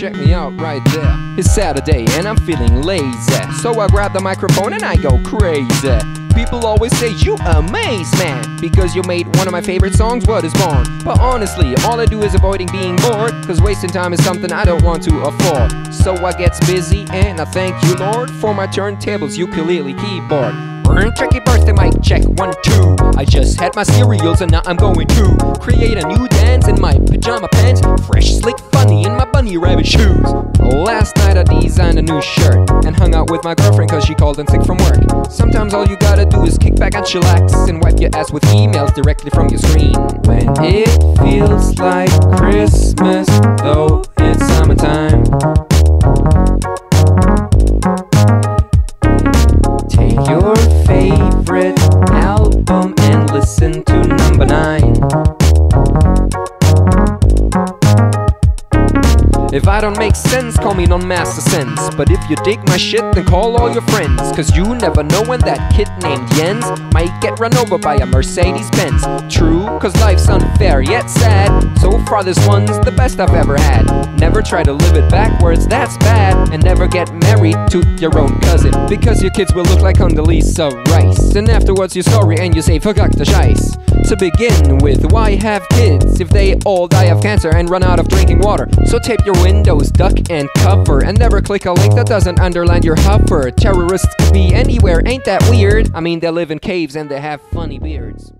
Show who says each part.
Speaker 1: check me out right there. It's Saturday and I'm feeling lazy. So I grab the microphone and I go crazy. People always say you amaze, man, because you made one of my favorite songs, What is Born. But honestly, all I do is avoiding being bored, cause wasting time is something I don't want to afford. So I gets busy and I thank you, Lord, for my turntables, ukulele, keyboard. Tracky Birthday mic check one two. I just had my cereals and now I'm going to create a new dance in my pajama pants, fresh, slick, funny my bunny rabbit shoes. Last night I designed a new shirt and hung out with my girlfriend cause she called in sick from work. Sometimes all you gotta do is kick back and chillax and wipe your ass with emails directly from your screen. When it feels like Christmas, though it's summertime. Take your favorite I don't make sense, call me non-master sense. But if you dig my shit, then call all your friends. Cause you never know when that kid named Jens might get run over by a Mercedes Benz. True, cause life's unfair yet sad. So far, this one's the best I've ever had. Never try to live it backwards, that's bad. And never get married to your own cousin. Because your kids will look like Condoleezza Rice. And afterwards, you're sorry and you say, fuck the scheiß. To begin with, why have kids if they all die of cancer and run out of drinking water? So tape your windows, duck and cover, and never click a link that doesn't underline your hover. Terrorists could be anywhere, ain't that weird? I mean, they live in caves and they have funny beards.